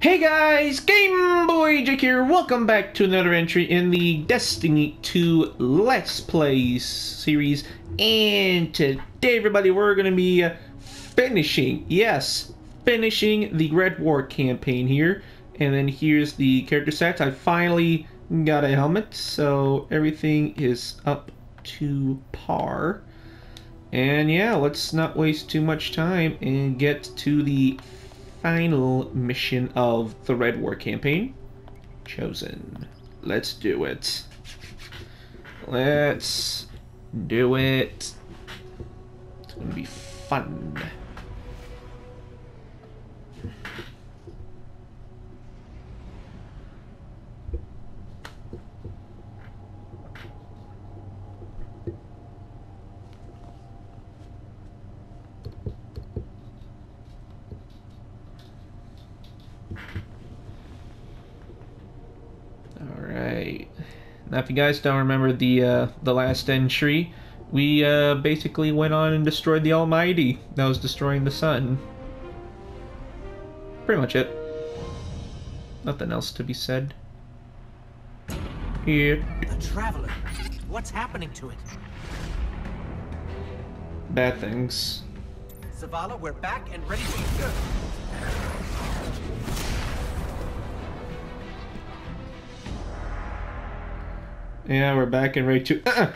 Hey guys, Game Boy Jake here. Welcome back to another entry in the Destiny 2 Let's Play series. And today, everybody, we're going to be uh, finishing, yes, finishing the Red War campaign here. And then here's the character set. I finally got a helmet, so everything is up to par. And yeah, let's not waste too much time and get to the final mission of the Red War campaign. Chosen. Let's do it. Let's do it. It's gonna be fun. Alright. Now if you guys don't remember the uh, the last entry, we uh, basically went on and destroyed the Almighty that was destroying the sun. Pretty much it. Nothing else to be said. Yeah. The Traveler. What's happening to it? Bad things. Zavala, we're back and ready to go. Yeah, we're back in ready to. Uh-uh.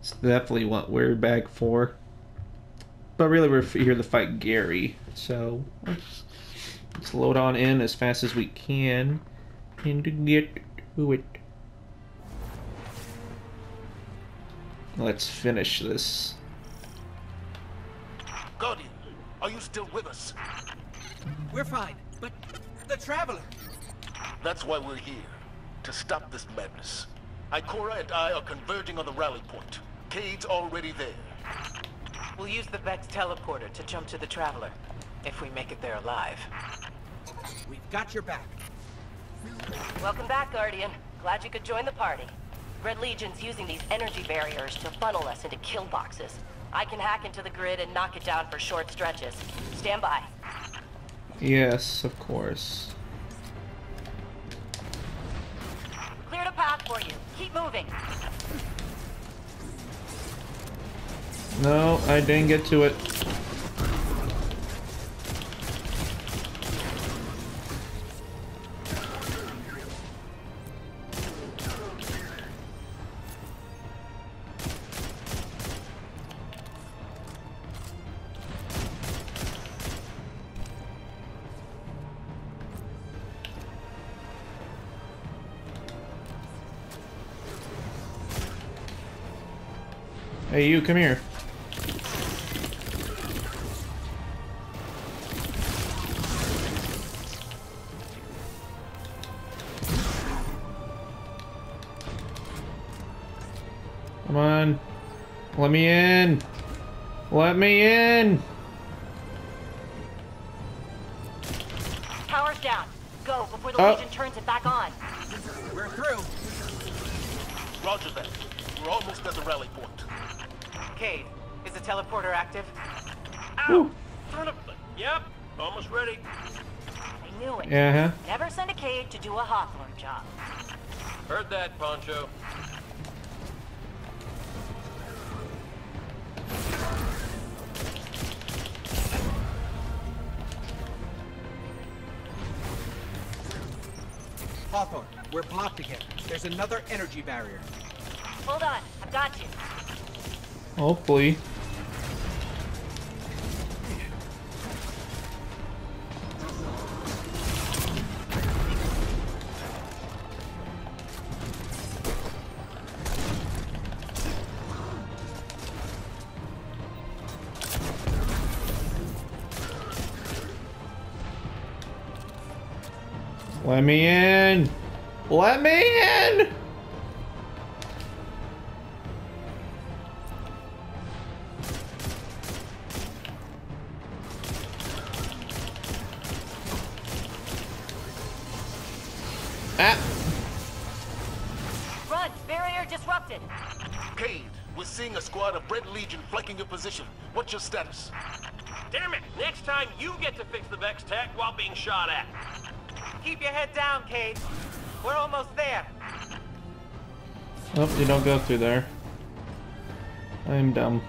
It's definitely what we're back for. But really, we're here to fight Gary. So let's, let's load on in as fast as we can and get to it. Let's finish this. Guardian, are you still with us? We're fine, but the Traveler. That's why we're here. To stop this madness. Ikora and I are converging on the rally point. Cayde's already there. We'll use the Vex teleporter to jump to the Traveler, if we make it there alive. We've got your back. Welcome back, Guardian. Glad you could join the party. Red Legion's using these energy barriers to funnel us into kill boxes. I can hack into the grid and knock it down for short stretches. Stand by. Yes, of course. For you. Keep moving. No, I didn't get to it. Hey, you, come here. Come on. Let me in. Let me in. Do a Hawthorne job. Heard that, Poncho. Hawthorne, we're blocked again. There's another energy barrier. Hold on. I've got you. Hopefully. Let me in! Let me in! Ah! Run. Barrier disrupted. Cayde, we're seeing a squad of Red Legion flanking your position. What's your status? Damn it! Next time you get to fix the Vex tech while being shot at. Your head down, Cayde. We're almost there. Oh, you don't go through there. I'm dumb.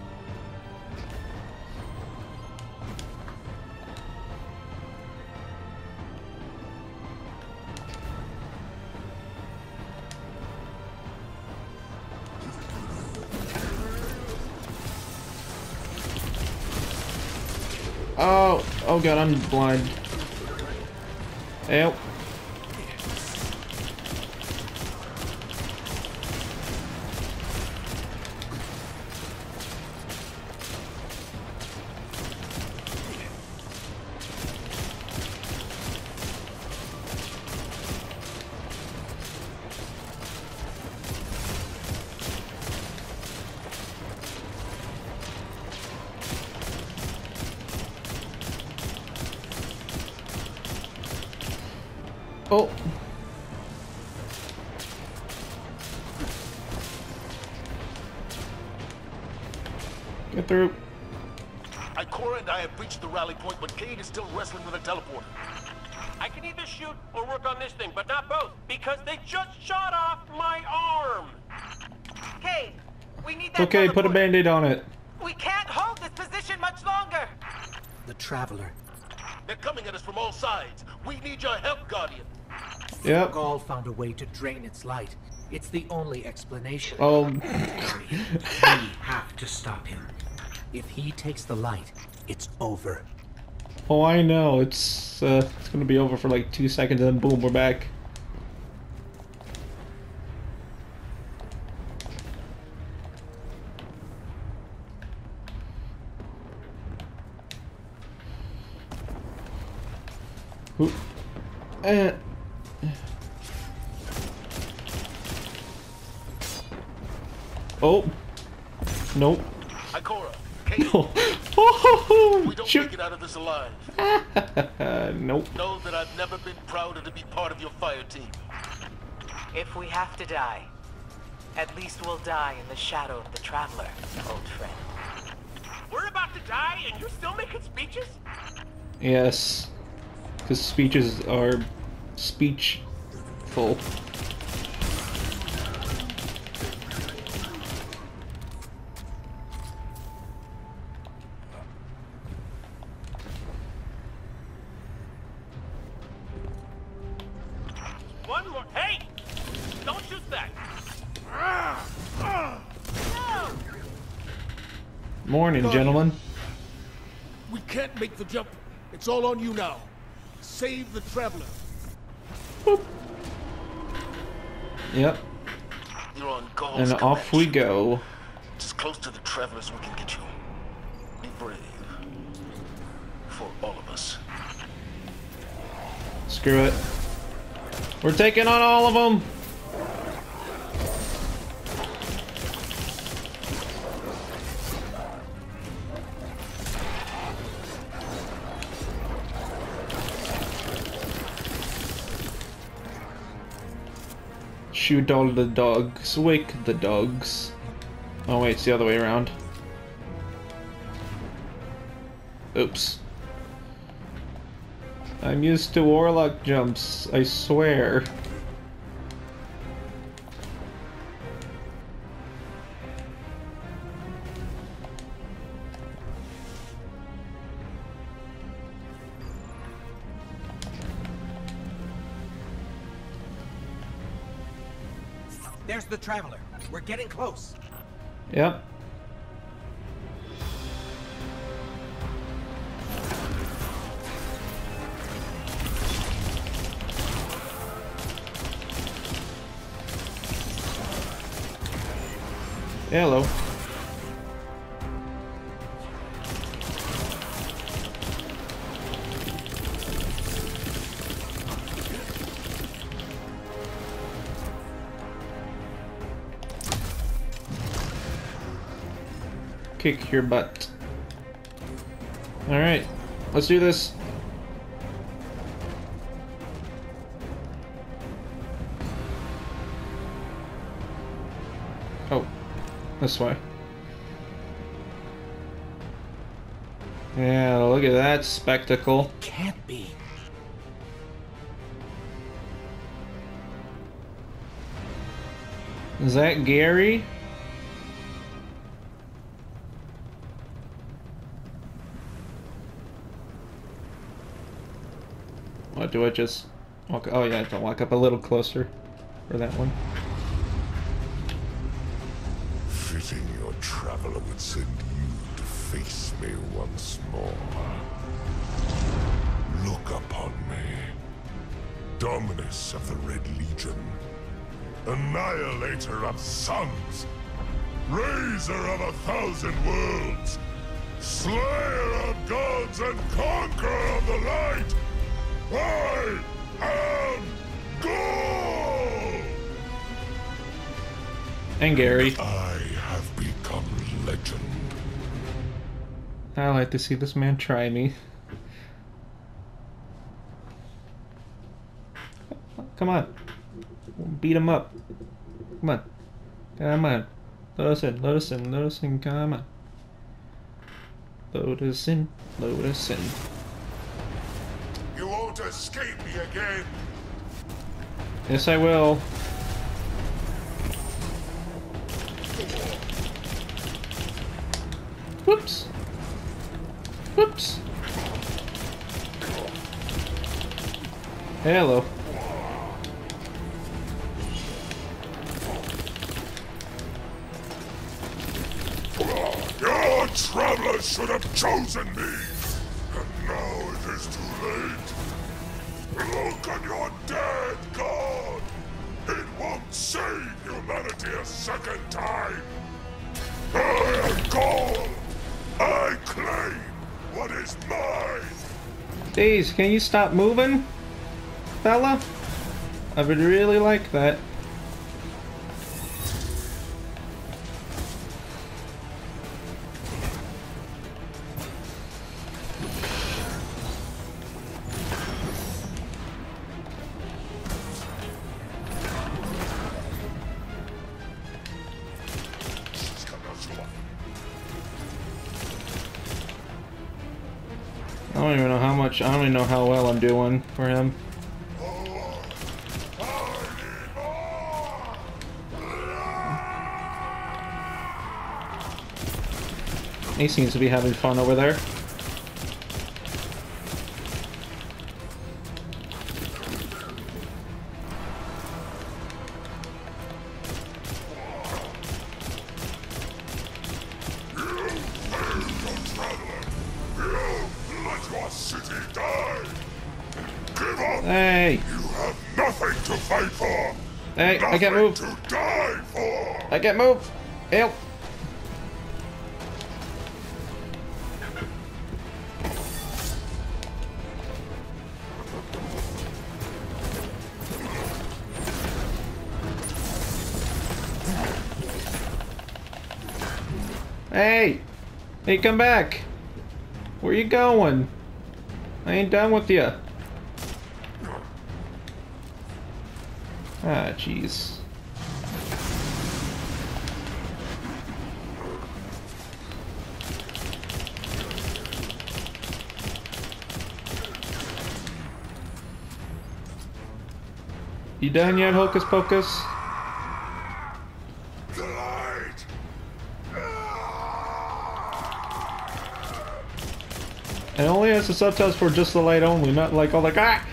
Oh, oh god, I'm blind. Help. Get through. Ikora and I have reached the rally point, but Cayde is still wrestling with a teleporter. I can either shoot or work on this thing, but not both, because they just shot off my arm. Cayde, we need It's that okay, put a band-aid on it. We can't hold this position much longer. The Traveler. They're coming at us from all sides. We need your help, Guardian. Yep. Ghaul found a way to drain its light. It's the only explanation. Oh, we have to stop him. If he takes the light, it's over. oh, I know. It's uh, it's gonna be over for like two seconds, and then boom, we're back. Oop. Eh. Oh. Nope. Ikora, Cayde, Oh, we don't shoot. make it out of this alive. nope. Know that I've never been prouder to be part of your fire team. If we have to die, at least we'll die in the shadow of the Traveler, old friend. We're about to die, and you're still making speeches? Yes. Because speeches are speechful. One Morning, gentlemen. We can't make the jump. It's all on you now. Save the traveler. Yep. You're on Ghaul's And off we command. go. As close to the travelers we can get you. Be brave. For all of us. Screw it. We're taking on all of them. Shoot all the dogs. Wake the dogs. Oh wait, it's the other way around. Oops. I'm used to warlock jumps, I swear. We're getting close. Yep. Hello. Kick your butt. Alright, let's do this. Oh, this way. Yeah, look at that spectacle. Can't be. Is that Gary? What do I just walk? Oh yeah, I have to walk up a little closer for that one. Fitting your traveler would send you to face me once more. Look upon me. Dominus of the Red Legion. Annihilator of suns. Raiser of a thousand worlds. Slayer of gods and conqueror of the light. I am Ghaul! And Gary. I have become legend. I like to see this man try me. Come on. Beat him up. Come on. Come on. Let us in. Let us in. Let us in. Come on. Load us in. Load us in. Won't escape me again. Yes, I will. Whoops. Whoops. Hello. Your travelers should have chosen me. Jeez, can you stop moving, fella? I would really like that. How much, I don't even know how well I'm doing for him. He seems to be having fun over there. I can't move. to die for. I can't move. Help. Hey! Hey, come back! Where you going? I ain't done with you. Ah, jeez. You done yet, Hocus Pocus? The. It only has the subtitles for just the light only, not like all ah, ah.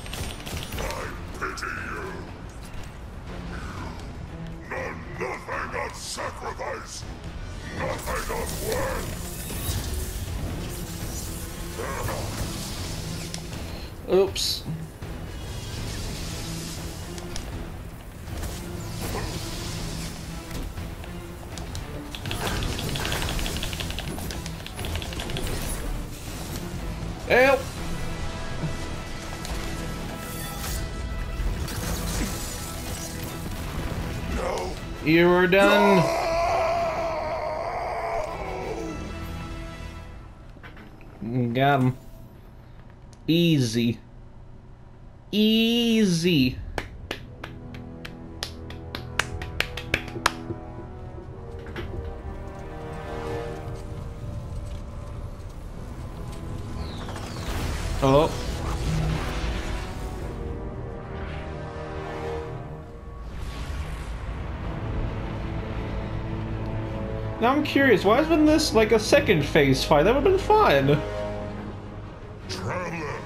You are done. Got him. Easy. Easy. I'm curious, why hasn't this like a second phase fight? That would have been fun. Traveler,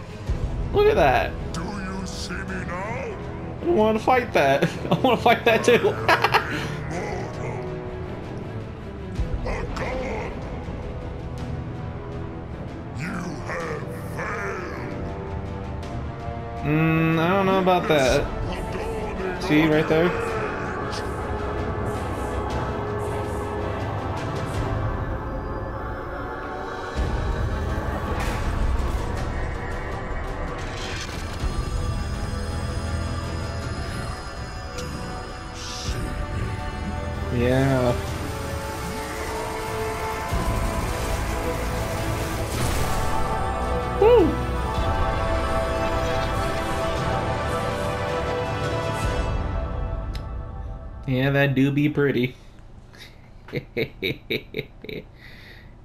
Look at that. do you see me now? I want to fight that. I want to fight that too. Mortal. A god. You have failed. mm, I don't know about that. See right there? Yeah. Woo! Yeah, that do be pretty.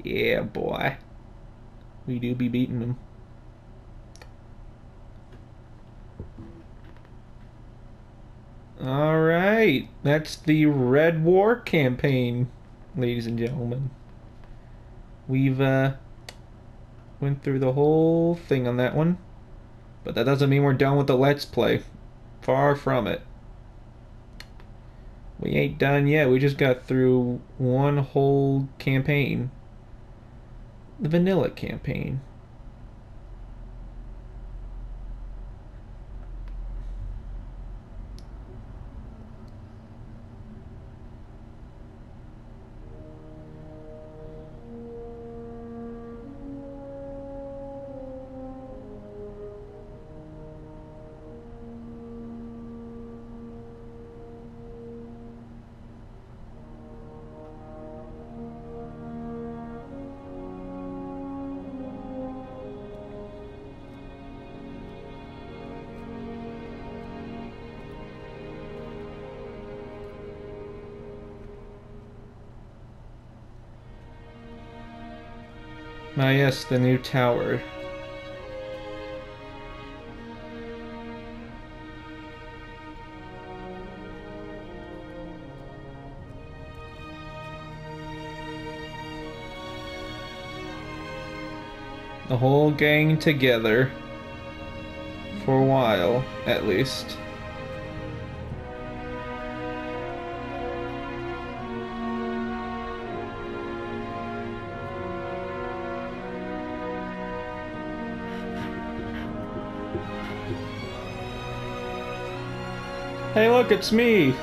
yeah, boy. We do be beating them. All right, that's the Red War campaign, ladies and gentlemen. We've uh went through the whole thing on that one, but that doesn't mean we're done with the Let's Play. Far from it. We ain't done yet. We just got through one whole campaign. The vanilla campaign. Ah, yes, the new tower. The whole gang together. For a while, at least. Hey, look, it's me.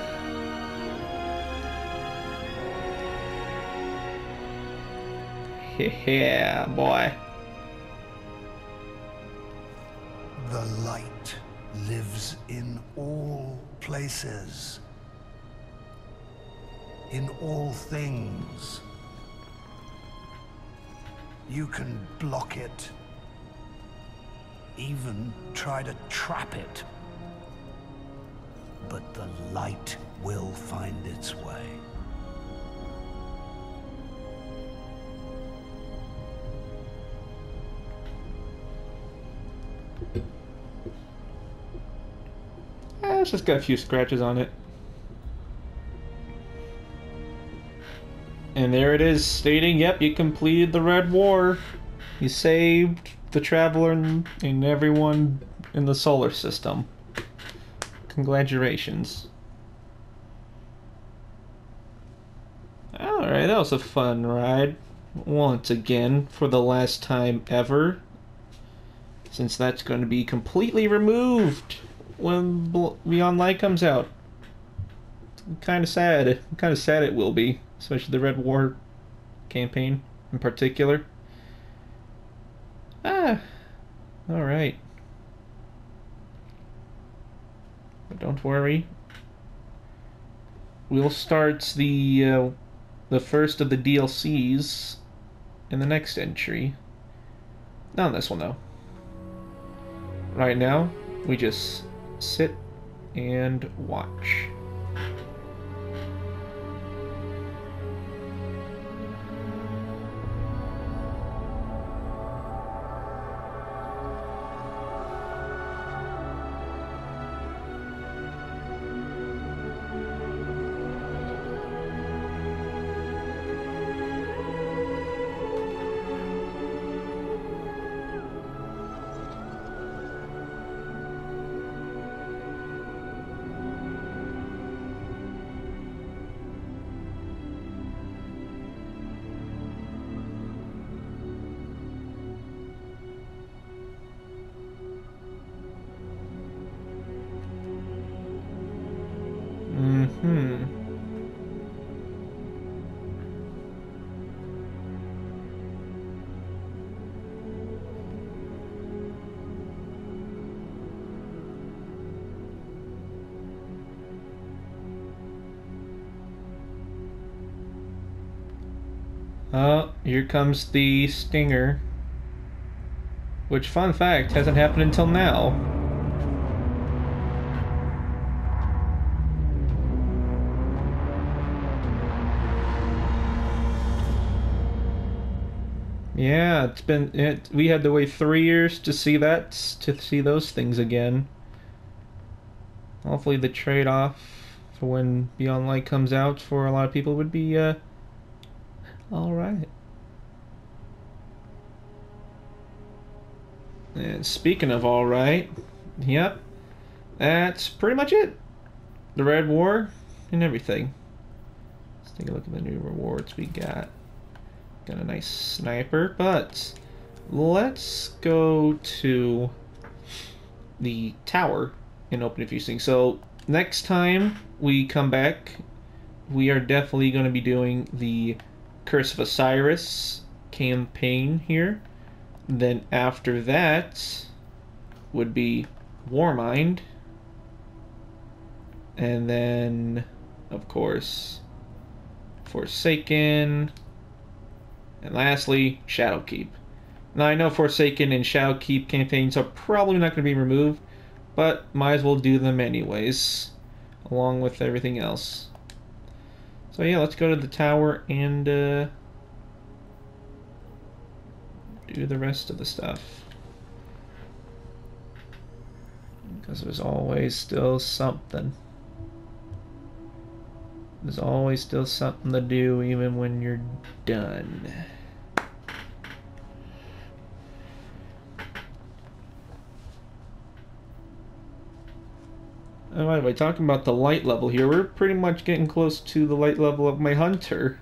Yeah, boy. The light lives in all places, in all things. You can block it, even try to trap it. But the light will find its way. Eh, it's just got a few scratches on it. And there it is, stating, yep, you completed the Red War. You saved the Traveler and, and everyone in the solar system. Congratulations. Alright, that was a fun ride. Once again, for the last time ever. Since that's going to be completely removed when Beyond Light comes out. Kind of sad. Kind of sad it will be, especially the Red War campaign in particular. Ah, all right. But don't worry. We'll start the uh, the first of the DLCs in the next entry. Not this one though. Right now, we just sit and watch. Here comes the stinger. Which, fun fact, hasn't happened until now. Yeah, it's been it. We had to wait three years to see that, to see those things again. Hopefully, the trade-off for when Beyond Light comes out for a lot of people would be uh, all right. And speaking of all right, yep, that's pretty much it. The Red War and everything. Let's take a look at the new rewards we got. Got a nice sniper, but let's go to the tower and open a few things. So next time we come back, we are definitely going to be doing the Curse of Osiris campaign here. Then after that would be Warmind. And then, of course, Forsaken. And lastly, Shadowkeep. Now I know Forsaken and Shadowkeep campaigns are probably not going to be removed, but might as well do them anyways, along with everything else. So yeah, let's go to the tower and uh, do the rest of the stuff. Because there's always still something. There's always still something to do even when you're done. And by the way, talking about the light level here, we're pretty much getting close to the light level of my hunter.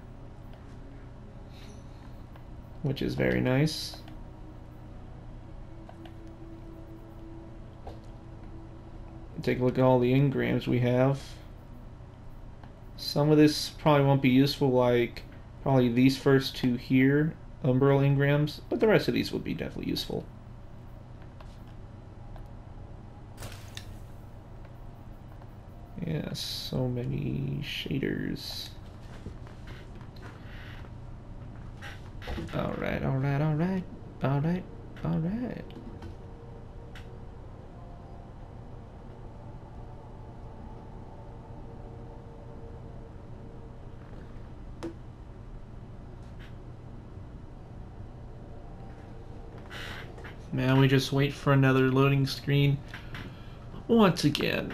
Which is very nice. Take a look at all the engrams we have. Some of this probably won't be useful, like probably these first two here, Umbral engrams, but the rest of these will be definitely useful. Yeah, so many shaders. Alright, alright, alright, alright, alright. Now we just wait for another loading screen once again.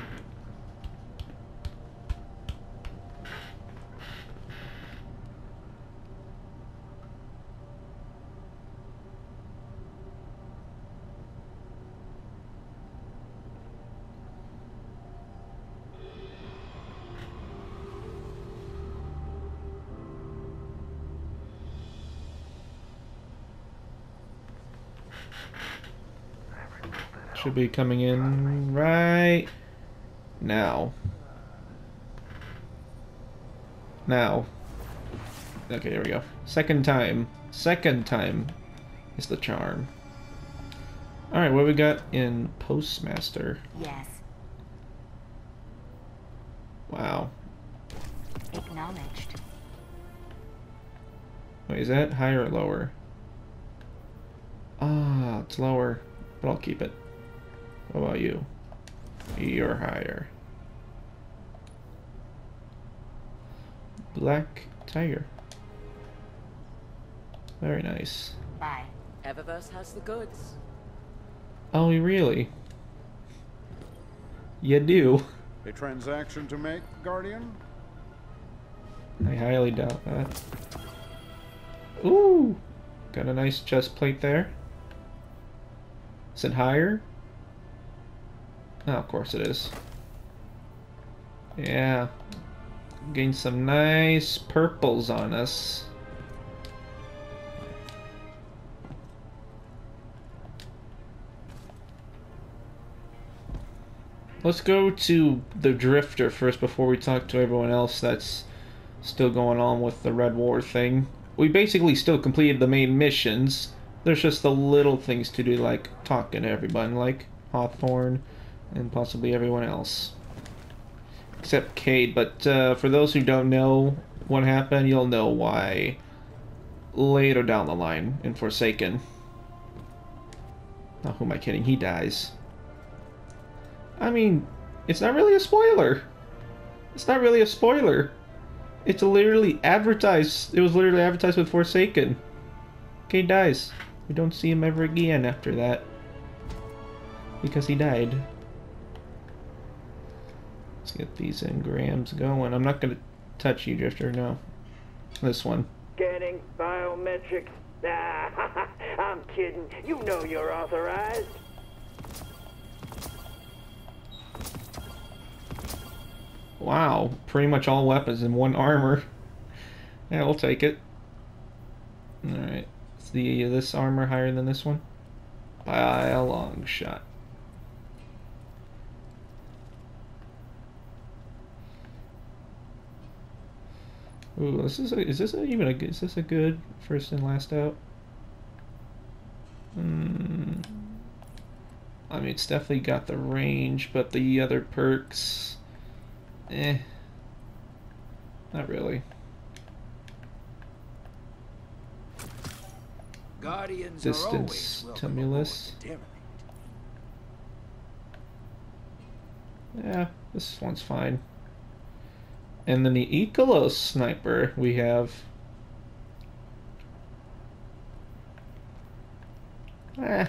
Should be coming in right now. Now. Okay, there we go. Second time. Second time is the charm. Alright, what we got in Postmaster? Yes. Wow. Acknowledged. Wait, is that higher or lower? Ah, it's lower, but I'll keep it. What about you? You're higher. Black Tiger. Very nice. Bye. Eververse has the goods. Oh, really? You do. A transaction to make, Guardian? I highly doubt that. Ooh! Got a nice chest plate there. Is it higher? Oh, of course it is. Yeah. Gain some nice purples on us. Let's go to the Drifter first before we talk to everyone else that's still going on with the Red War thing. We basically still completed the main missions. There's just the little things to do like talking to everyone like Hawthorne and possibly everyone else. Except Cayde, but uh, for those who don't know what happened, you'll know why later down the line in Forsaken. Now, who am I kidding? He dies. I mean, it's not really a spoiler. It's not really a spoiler. It's literally advertised. It was literally advertised with Forsaken. Cayde dies. We don't see him ever again after that. Because he died. Let's get these engrams going. I'm not going to touch you, Drifter. No. This one. Getting biometrics. Ah, I'm kidding. You know you're authorized. Wow, pretty much all weapons in one armor. Yeah, we'll take it. Alright. Is the this armor higher than this one? By a long shot. Ooh, this is a, is this a, even a is this a good first and last out? Hmm. I mean, it's definitely got the range, but the other perks, eh, not really. Guardians Distance stimulus. Yeah, this one's fine. And then the Ecolos sniper we have. Eh.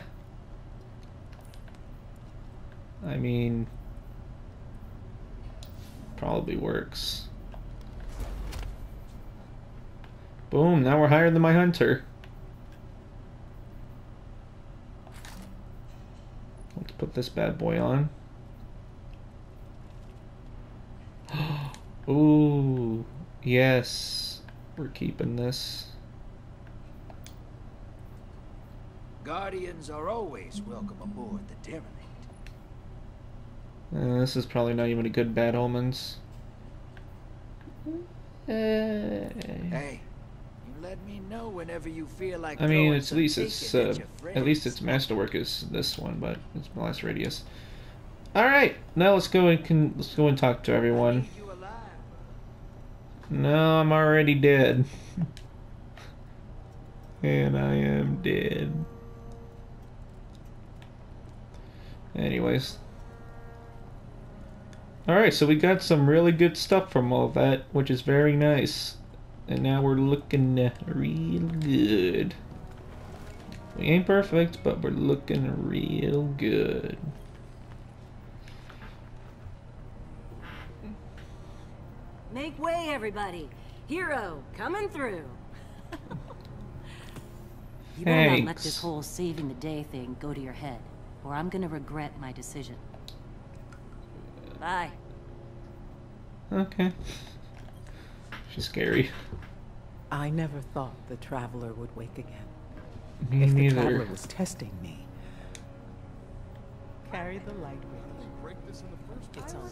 I mean, probably works. Boom, now we're higher than my hunter. Let's put this bad boy on. Ooh, yes. We're keeping this. Guardians are always welcome aboard the Derelict. Uh, this is probably not even a good bad omens. Hey, you let me know whenever you feel like I mean, it's, at least it's uh, at at least its masterwork is this one, but it's less radius. All right, now let's go and can, let's go and talk to everyone. No, I'm already dead. and I am dead. Anyways. Alright, so we got some really good stuff from all that, which is very nice. And now we're looking real good. We ain't perfect, but we're looking real good. Make way, everybody. Hero, coming through. you better not let this whole saving the day thing go to your head, or I'm gonna regret my decision. Bye. Okay. She's scary. I never thought the Traveler would wake again. Me if the neither. Traveler was testing me. Carry the light with you. It's on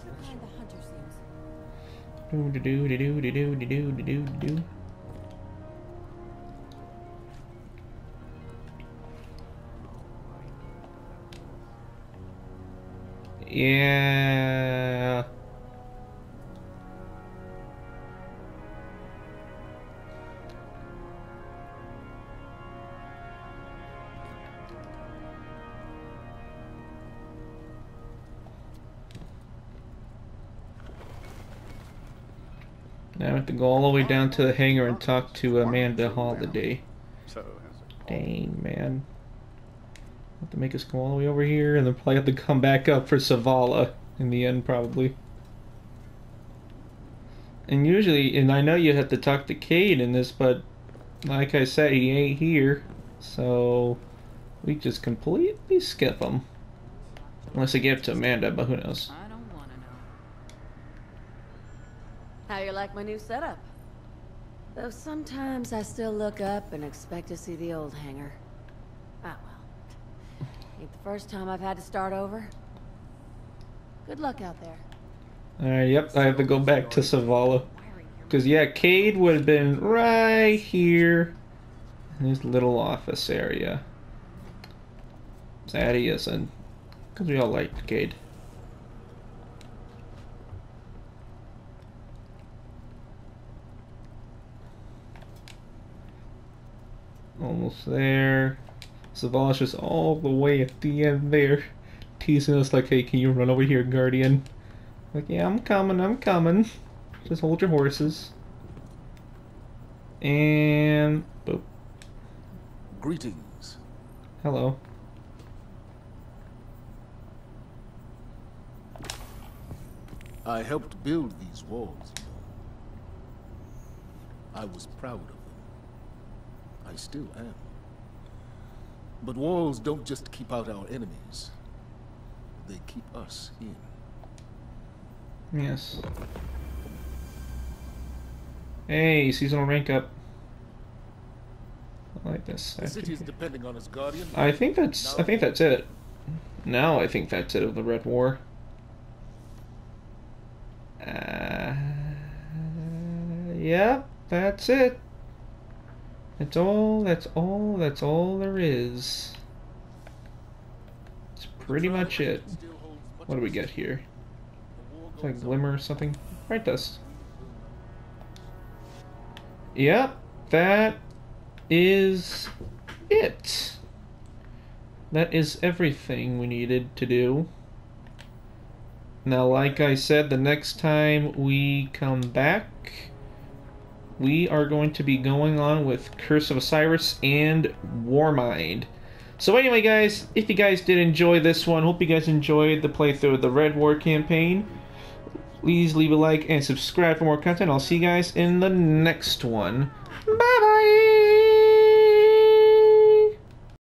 Do do do do do do do do do do do. Yeah. Now I have to go all the way down to the hangar and talk to uh, Amanda Holiday. So, Dang, man. Have to make us go all the way over here and then probably have to come back up for Zavala in the end, probably. And usually, and I know you have to talk to Cayde in this, but like I said, he ain't here. So we just completely skip him. Unless I give it to Amanda, but who knows. I don't wanna know. How you like my new setup? Though sometimes I still look up and expect to see the old hangar. Ah well. Ain't the first time I've had to start over. Good luck out there. Alright, yep, I have to go back to Zavala. Because, yeah, Cayde would have been right here in his little office area. Sad he isn't. Because we all liked Cayde. Almost there. Savage just all the way at the end there. Teasing us like, hey, can you run over here, Guardian? Like, yeah, I'm coming, I'm coming. Just hold your horses. And... Boop. Greetings. Hello. I helped build these walls. I was proud of. I still am. But walls don't just keep out our enemies. They keep us in. Yes. Hey, seasonal rank up. I like this. The city is depending on us, Guardian. I think that's I think that's it. Now I think that's it of the Red War. Uh, yeah, that's it. That's all, that's all, that's all there is. That's pretty much it. What do we get here? It's like glimmer or something? Bright dust. Yep, that is it. That is everything we needed to do. Now, like I said, the next time we come back, we are going to be going on with Curse of Osiris and Warmind. So anyway, guys, if you guys did enjoy this one, hope you guys enjoyed the playthrough of the Red War campaign. Please leave a like and subscribe for more content. I'll see you guys in the next one.